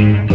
Mm-hmm.